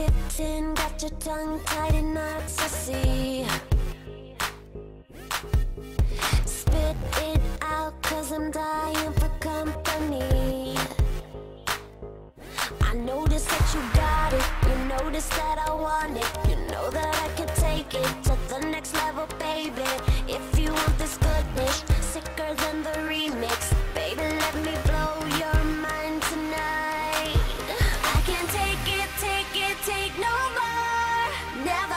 waiting, got your tongue tied in knots, I see. Spit it out, cause I'm dying for company. I notice that you got it, you notice that I want it. You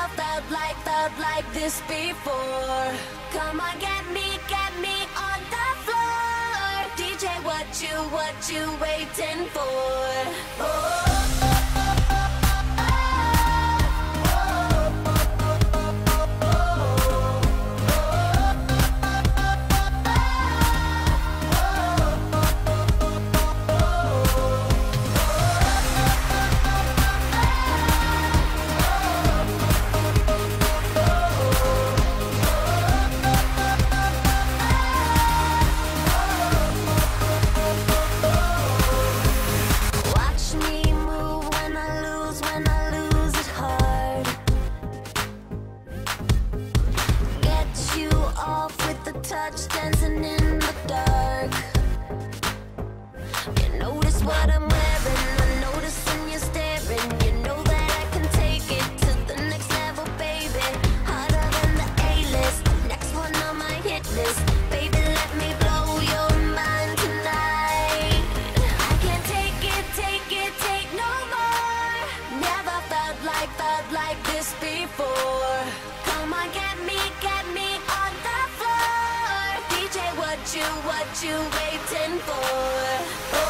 Never felt like, felt like this before. Come on, get me, get me on the floor. DJ, what you, what you waiting for? Oh. Dancing in the dark. You notice what I'm wearing, I notice when you're staring. You know that I can take it to the next level, baby. Harder than the A-list, next one on my hit list. Baby, let me blow your mind tonight. I can't take it, take it, take no more. Never felt like, felt like this before. You, what you waiting for?